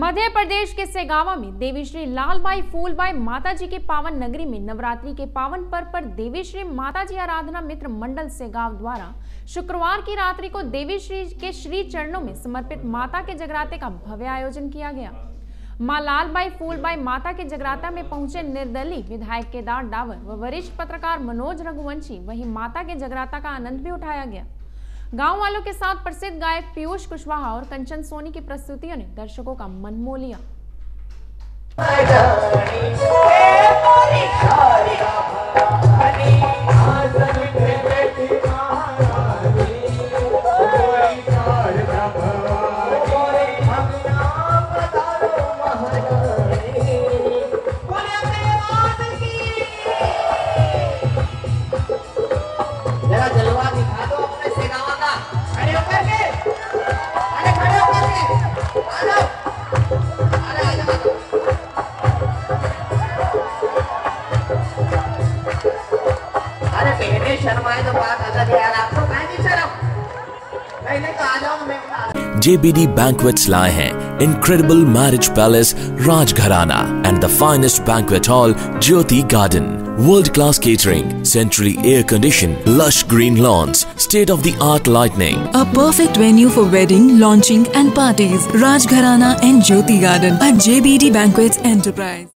मध्य प्रदेश के सेगावा में देवी श्री लालबाई फूलबाई माता जी के पावन नगरी में नवरात्रि के पावन पर्व पर देवी श्री माता जी आराधना मित्र मंडल सेगाव द्वारा शुक्रवार की रात्रि को देवी श्री के श्री चरणों में समर्पित माता के जगराते का भव्य आयोजन किया गया। माँ लालबाई फूलबाई माता के जगराता में पहुँचे निर्दलीय विधायक केदार डावर व वरिष्ठ पत्रकार मनोज रघुवंशी, वही माता के जगराता का आनंद भी उठाया गया। गाँव वालों के साथ प्रसिद्ध गायक पीयूष कुशवाहा और कंचन सोनी की प्रस्तुतियों ने दर्शकों का मन मोह लिया। अरे पहले शर्माए तो बात अलग है यार आपको काहे नहीं शर्म नहीं नहीं तो आ जाओ मैं बता JBD Banquets lie हैं incredible marriage palace Rajgharana and the finest banquet hall Jyoti Garden. World-class catering, centrally air-conditioned, lush green lawns, state-of-the-art lighting. A perfect venue for wedding, launching and parties. Rajgharana and Jyoti Garden at JBD Banquets Enterprise.